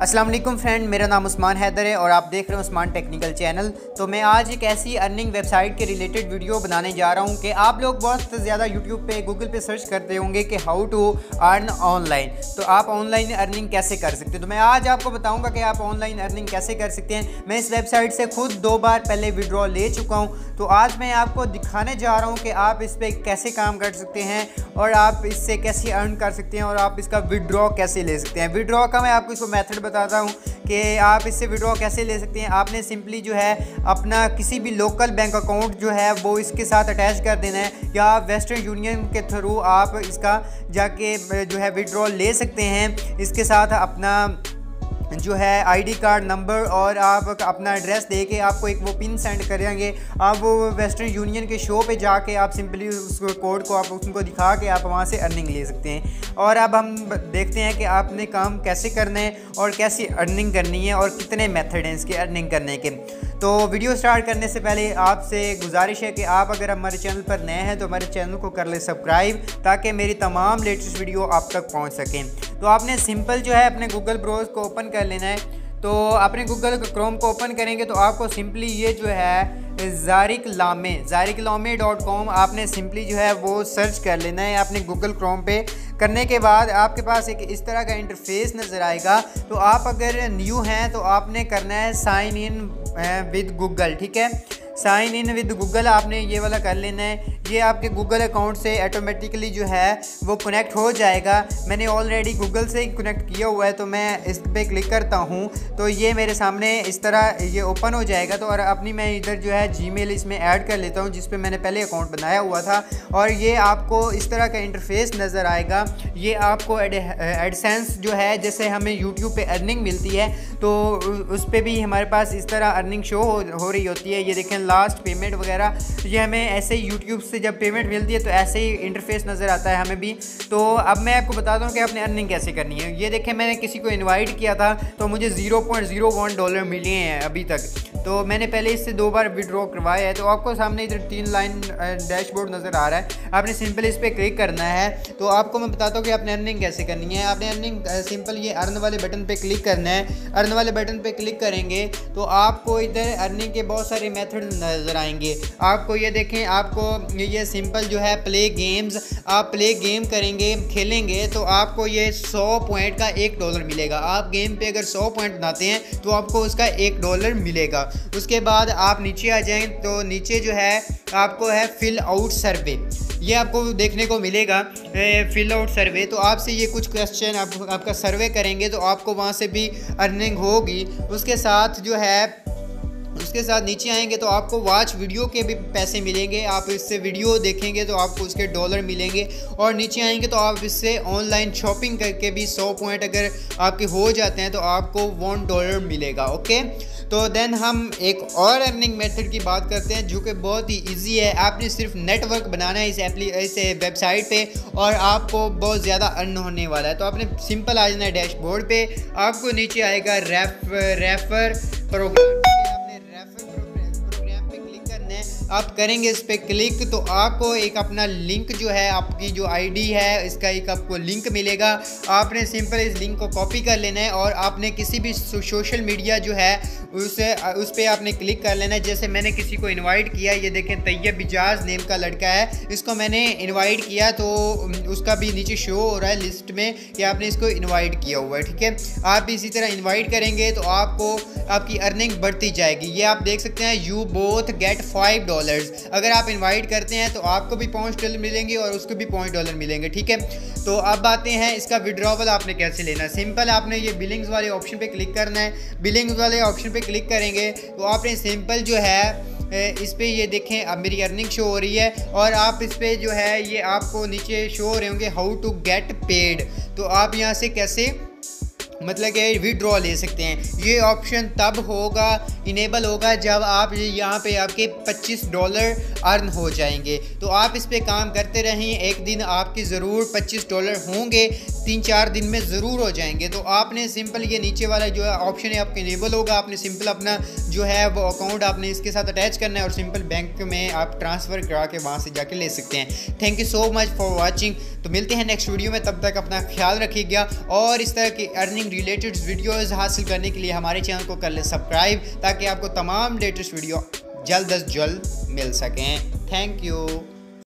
अस्सलाम वालेकुम फ्रेंड, मेरा नाम उस्मान हैदर है और आप देख रहे हो उस्मान टेक्निकल चैनल। तो मैं आज एक ऐसी अर्निंग वेबसाइट के रिलेटेड वीडियो बनाने जा रहा हूँ कि आप लोग बहुत ज़्यादा यूट्यूब पे गूगल पे सर्च करते होंगे कि हाउ टू अर्न ऑनलाइन तो आप ऑनलाइन अर्निंग कैसे कर सकते हैं? तो मैं आज आपको बताऊँगा कि आप ऑनलाइन अर्निंग कैसे कर सकते हैं। मैं इस वेबसाइट से खुद दो बार पहले विड्रॉ ले चुका हूँ। तो आज मैं आपको दिखाने जा रहा हूँ कि आप इस पर कैसे काम कर सकते हैं और आप इससे कैसे अर्न कर सकते हैं और आप इसका विड्रॉ कैसे ले सकते हैं। विड्रॉ का मैं आपको इसको मेथड बताता हूँ कि आप इससे विड्रॉ कैसे ले सकते हैं। आपने सिंपली जो है अपना किसी भी लोकल बैंक अकाउंट जो है, वो इसके साथ अटैच कर देना है। या वेस्टर्न यूनियन के थ्रू आप इसका जाके, जो है विड्रॉ ले सकते हैं। इसके साथ अपना जो है आईडी कार्ड नंबर और आप अपना एड्रेस दे के आपको एक वो पिन सेंड करेंगे। आप वो वेस्टर्न यूनियन के शो पे जाके आप सिंपली उस कोड को आप उनको दिखा के आप वहाँ से अर्निंग ले सकते हैं। और अब हम देखते हैं कि आपने काम कैसे करना है और कैसी अर्निंग करनी है और कितने मेथड हैं इसके अर्निंग करने के। तो वीडियो स्टार्ट करने से पहले आपसे गुजारिश है कि आप अगर हमारे चैनल पर नए हैं तो हमारे चैनल को कर ले सब्सक्राइब ताकि मेरी तमाम लेटेस्ट वीडियो आप तक पहुँच सकें। तो आपने सिंपल जो है अपने गूगल ब्रोज को ओपन कर लेना है। तो अपने गूगल क्रोम को ओपन करेंगे तो आपको सिंपली ये जो है, जारिक लामे जारिक लामे डॉट कॉम आपने सिंपली जो है वो सर्च कर लेना है अपने गूगल क्रोम पे। करने के बाद आपके पास एक इस तरह का इंटरफेस नज़र आएगा। तो आप अगर न्यू हैं तो आपने करना है साइन इन विद गूगल, ठीक है? साइन इन विद गूगल आपने ये वाला कर लेना है। ये आपके गूगल अकाउंट से ऑटोमेटिकली जो है वो कनेक्ट हो जाएगा। मैंने ऑलरेडी गूगल से कनेक्ट किया हुआ है तो मैं इस पर क्लिक करता हूँ। तो ये मेरे सामने इस तरह ये ओपन हो जाएगा। तो और अपनी मैं इधर जो है जी इसमें ऐड कर लेता हूँ जिस पर मैंने पहले अकाउंट बनाया हुआ था। और ये आपको इस तरह का इंटरफेस नज़र आएगा। ये आपको एडसेंस जो है जैसे हमें यूट्यूब पर अर्निंग मिलती है तो उस पर भी हमारे पास इस तरह अर्निंग शो हो, हो रही होती है। ये देखें लास्ट पेमेंट वगैरह ये हमें ऐसे ही यूट्यूब से जब पेमेंट मिलती है तो ऐसे ही इंटरफेस नज़र आता है हमें भी। तो अब मैं आपको बताता हूँ कि आपने अर्निंग कैसे करनी है। ये देखें, मैंने किसी को इन्वाइट किया था तो मुझे ज़ीरो डॉलर मिले हैं अभी तक। तो मैंने पहले इससे दो बार विड्रॉ करवाया है। तो आपको सामने इधर तीन लाइन डैशबोर्ड नज़र आ रहा है। आपने सिंपल इस पर क्लिक करना है। तो आपको मैं बताता हूँ कि आपने अर्निंग कैसे करनी है। आपने अर्निंग सिंपल ये अर्न वाले बटन पे क्लिक करना है। अर्न वाले बटन पे क्लिक करेंगे तो आपको इधर अर्निंग के बहुत सारे मेथड नज़र आएँगे। आपको ये देखें, आपको ये सिंपल जो है प्ले गेम्स आप प्ले गेम करेंगे, खेलेंगे तो आपको ये सौ पॉइंट का एक डॉलर मिलेगा। आप गेम पे अगर सौ पॉइंट बनाते हैं तो आपको उसका एक डॉलर मिलेगा। उसके बाद आप नीचे आ जाएँ तो नीचे जो है आपको है फिल आउट सर्वे ये आपको देखने को मिलेगा फिल आउट सर्वे तो आपसे ये कुछ क्वेश्चन आप, आपका सर्वे करेंगे तो आपको वहाँ से भी अर्निंग होगी। उसके साथ जो है उसके साथ नीचे आएँगे तो आपको वॉच वीडियो के भी पैसे मिलेंगे। आप इससे वीडियो देखेंगे तो आपको उसके डॉलर मिलेंगे। और नीचे आएँगे तो आप इससे ऑनलाइन शॉपिंग करके भी सौ पॉइंट अगर आपके हो जाते हैं तो आपको वन डॉलर मिलेगा ओके तो देन हम एक और अर्निंग मेथड की बात करते हैं, जो कि बहुत ही इजी है। आपने सिर्फ़ नेटवर्क बनाना है इस एप्ली इस वेबसाइट पे और आपको बहुत ज़्यादा अर्न होने वाला है। तो आपने सिंपल आ जाना है डैशबोर्ड पे। आपको नीचे आएगा ref refer program F and आप करेंगे इस पर क्लिक तो आपको एक अपना लिंक जो है, आपकी जो आईडी है, इसका एक आपको लिंक मिलेगा। आपने सिंपल इस लिंक को कॉपी कर लेना है और आपने किसी भी सोशल मीडिया जो है, उसे, उस पर आपने क्लिक कर लेना है। जैसे मैंने किसी को इनवाइट किया, ये देखें तैयब बिजाज नेम का लड़का है, इसको मैंने इनवाइट किया तो उसका भी नीचे शो हो रहा है लिस्ट में कि आपने इसको इनवाइट किया हुआ है, ठीक है? आप इसी तरह इनवाइट करेंगे तो आपको, आपकी अर्निंग बढ़ती जाएगी। ये आप देख सकते हैं you both get five dollars अगर आप इनवाइट करते हैं तो आपको भी पाँच डॉलर मिलेंगे और उसको भी पाँच डॉलर मिलेंगे, ठीक है? तो अब आते हैं इसका विड्रॉवल आपने कैसे लेना है? सिंपल आपने ये बिलिंग्स वाले ऑप्शन पे क्लिक करना है। बिलिंग्स वाले ऑप्शन पे क्लिक करेंगे तो आपने सिंपल जो है इस पर ये देखें, अब मेरी अर्निंग शो हो रही है और आप इस पर जो है, ये आपको नीचे शो हो रहे होंगे हाउ टू गेट पेड तो आप यहाँ से कैसे मतलब कि विड्रॉ ले सकते हैं। ये ऑप्शन तब होगा इनेबल होगा जब आप यहाँ पे आपके 25 डॉलर अर्न हो जाएँगे। तो आप इस पर काम करते रहें। एक दिन आपकी ज़रूर पच्चीस डॉलर होंगे। तीन चार दिन में ज़रूर हो जाएँगे। तो आपने सिंपल ये नीचे वाला जो है ऑप्शन है, आपके इनेबल होगा। आपने सिंपल अपना जो है वो अकाउंट आपने इसके साथ अटैच करना है और सिंपल बैंक में आप ट्रांसफ़र करा के वहाँ से जाके ले सकते हैं। Thank you so much for watching तो मिलते हैं नेक्स्ट वीडियो में। तब तक अपना ख्याल रखिएगा। और इस तरह की अर्निंग रिलेटेड वीडियोज़ हासिल करने के लिए हमारे चैनल को कर लें सब्सक्राइब ताकि आपको तमाम लेटेस्ट वीडियो जल्द अज जल्द मिल सकें। Thank you